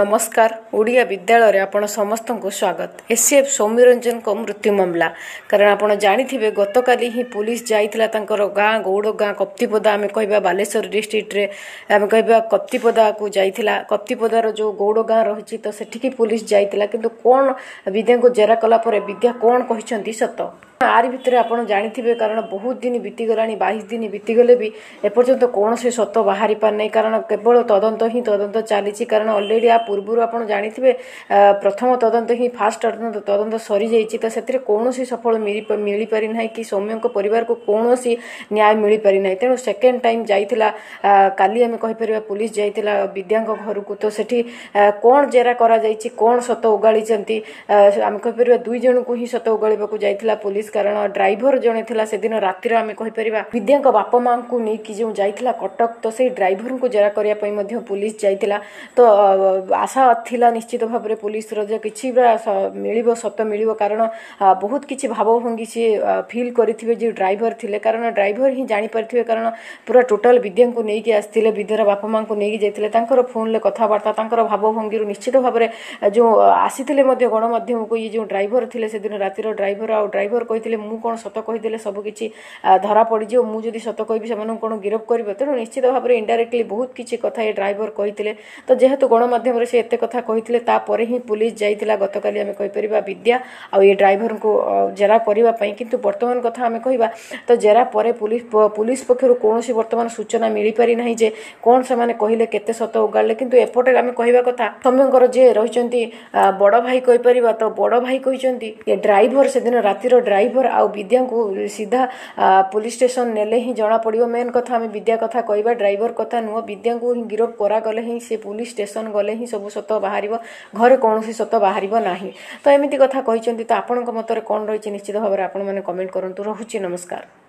ନମସ୍କାର ଓଡ଼ିଆ ବିଦ୍ୟାଳୟରେ ଆପଣ ସମସ୍ତଙ୍କୁ ସ୍ୱାଗତ। ଏସିଏଫ୍ ସୌମ୍ୟରଞ୍ଜନଙ୍କ ମୃତ୍ୟୁ ମାମଲା। କାରଣ ଆପଣ ଜାଣିଥିବେ ଗତକାଲି ହିଁ ପୁଲିସ ଯାଇଥିଲା ତାଙ୍କର ଗାଁ ଗୌଡ଼ ଗାଁ କପ୍ତିପଦା। ଆମେ କହିବା ବାଲେଶ୍ୱର ଡିଷ୍ଟ୍ରିକ୍ଟରେ ଆମେ କହିବା କପ୍ତିପଦାକୁ ଯାଇଥିଲା। କପ୍ତିପଦାର ଯେଉଁ ଗୌଡ଼ ଗାଁ ରହିଛି ତ ସେଠିକି ପୁଲିସ ଯାଇଥିଲା। କିନ୍ତୁ କ'ଣ ବିଦ୍ୟାଙ୍କୁ ଜେରା କଲା ପରେ ବିଦ୍ୟା କ'ଣ କହିଛନ୍ତି? ସତ। ଆରି ଭିତରେ ଆପଣ ଜାଣିଥିବେ କାରଣ ବହୁତ ଦିନ ବିତିଗଲାଣି ବାଇଶ ଦିନ ବିତିଗଲେ ବି ଏପର୍ଯ୍ୟନ୍ତ କୌଣସି ସତ ବାହାରି ପାରିନାହିଁ କାରଣ କେବଳ ତଦନ୍ତ ହିଁ ତଦନ୍ତ ଚାଲିଛି। କାରଣ ଅଲରେଡ଼ି ଆ ପୂର୍ବରୁ ଆପଣ ଜାଣିଥିବେ ପ୍ରଥମ ତଦନ୍ତ ହିଁ ଫାଷ୍ଟ ତଦନ୍ତ ତଦନ୍ତ ସରିଯାଇଛି। ତ ସେଥିରେ କୌଣସି ସଫଳ ମିଳିପାରି ନାହିଁ କି ସୌମ୍ୟଙ୍କ ପରିବାରକୁ କୌଣସି ନ୍ୟାୟ ମିଳିପାରିନାହିଁ ତେଣୁ ସେକେଣ୍ଡ ଟାଇମ୍ ଯାଇଥିଲା କାଲି ଆମେ କହିପାରିବା ପୁଲିସ ଯାଇଥିଲା ବିଦ୍ୟାଙ୍କ ଘରକୁ। ତ ସେଠି କ'ଣ ଜେରା କରାଯାଇଛି କ'ଣ ସତ ଓଗାଳିଛନ୍ତି ଆମେ କହିପାରିବା ଦୁଇ ଜଣଙ୍କୁ ହିଁ ସତ ଓଗାଳିବାକୁ ଯାଇଥିଲା ପୁଲିସ କାରଣ ଡ୍ରାଇଭର ଜଣେ ଥିଲା ସେଦିନ ରାତିରେ ଆମେ କହିପାରିବା ବିଦ୍ୟାଙ୍କ ବାପା ମାଆଙ୍କୁ ନେଇକି ଯେଉଁ ଯାଇଥିଲା କଟକ ତ ସେଇ ଡ୍ରାଇଭରଙ୍କୁ ଜେରା କରିବା ପାଇଁ ମଧ୍ୟ ପୁଲିସ ଯାଇଥିଲା। ତ ଆଶା ଥିଲା ନିଶ୍ଚିତ ଭାବରେ ପୁଲିସର ଯେ କିଛି ବା ମିଳିବ ସତ ମିଳିବ କାରଣ ବହୁତ କିଛି ଭାବଭଙ୍ଗୀ ସିଏ ଫିଲ୍ କରିଥିବେ ଯେ ଡ୍ରାଇଭର ଥିଲେ। କାରଣ ଡ୍ରାଇଭର ହିଁ ଜାଣିପାରିଥିବେ କାରଣ ପୁରା ଟୋଟାଲ ବିଦ୍ୟାଙ୍କୁ ନେଇକି ଆସିଥିଲେ ବିଦ୍ୟାର ବାପା ମାଆଙ୍କୁ ନେଇକି ଯାଇଥିଲେ। ତାଙ୍କର ଫୋନ୍ରେ କଥାବାର୍ତ୍ତା ତାଙ୍କର ଭାବଭଙ୍ଗୀରୁ ନିଶ୍ଚିତ ଭାବରେ ଯେଉଁ ଆସିଥିଲେ ମଧ୍ୟ ଗଣମାଧ୍ୟମକୁ ଇଏ ଯେଉଁ ଡ୍ରାଇଭର ଥିଲେ ସେଦିନ ରାତିର ଡ୍ରାଇଭର ଆଉ ଡ୍ରାଇଭର କହିଥିଲେ ମୁଁ କ'ଣ ସତ କହିଦେଲେ ସବୁ କିଛି ଧରା ପଡ଼ିଯିବ? ମୁଁ ଯଦି ସତ କହିବି ସେମାନଙ୍କୁ କ'ଣ ଗିରଫ କରିବ? ତେଣୁ ନିଶ୍ଚିତ ଭାବରେ ଇନଡାଇରେକ୍ଟଲି ବହୁତ କିଛି କଥା ଏ ଡ୍ରାଇଭର କହିଥିଲେ। ତ ଯେହେତୁ ଗଣମାଧ୍ୟମରେ ସେ ଏତେ କଥା କହିଥିଲେ ତାପରେ ହିଁ ପୁଲିସ ଯାଇଥିଲା। ଗତକାଲି ଆମେ କହିପାରିବା ବିଦ୍ୟା ଆଉ ଏ ଡ୍ରାଇଭରଙ୍କୁ ଜେରା କରିବା ପାଇଁ। କିନ୍ତୁ ବର୍ତ୍ତମାନ କଥା ଆମେ କହିବା ତ ଜେରା ପରେ ପୁଲିସ ପୁଲିସ ପକ୍ଷରୁ କୌଣସି ବର୍ତ୍ତମାନ ସୂଚନା ମିଳିପାରି ନାହିଁ ଯେ କ'ଣ ସେମାନେ କହିଲେ କେତେ ସତ ଉଗାଡ଼ିଲେ। କିନ୍ତୁ ଏପଟେ ଆମେ କହିବା କଥା ସୌମ୍ୟଙ୍କର ଯିଏ ରହିଛନ୍ତି ବଡ଼ ଭାଇ କହିପାରିବା ତ ବଡ଼ ଭାଇ କହିଛନ୍ତି ଏ ଡ୍ରାଇଭର ସେଦିନ ରାତିର ଡ୍ରାଇଭର ଆଉ ବିଦ୍ୟାଙ୍କୁ ସିଧା ପୁଲିସ ଷ୍ଟେସନ ନେଲେ ହିଁ ଜଣାପଡ଼ିବ ମେନ୍ କଥା ଆମେ ବିଦ୍ୟା କଥା କହିବା ଡ୍ରାଇଭର କଥା ନୁହଁ। ବିଦ୍ୟାଙ୍କୁ ହିଁ ଗିରଫ କରାଗଲେ ହିଁ ସେ ପୁଲିସ ଷ୍ଟେସନ ଗଲେ ହିଁ ସବୁ ସତ ବାହାରିବ। ଘରେ କୌଣସି ସତ ବାହାରିବ ନାହିଁ। ତ ଏମିତି କଥା କହିଛନ୍ତି। ତ ଆପଣଙ୍କ ମତରେ କ'ଣ ରହିଛି? ନିଶ୍ଚିତ ଭାବରେ ଆପଣମାନେ କମେଣ୍ଟ କରନ୍ତୁ। ରହୁଛି। ନମସ୍କାର।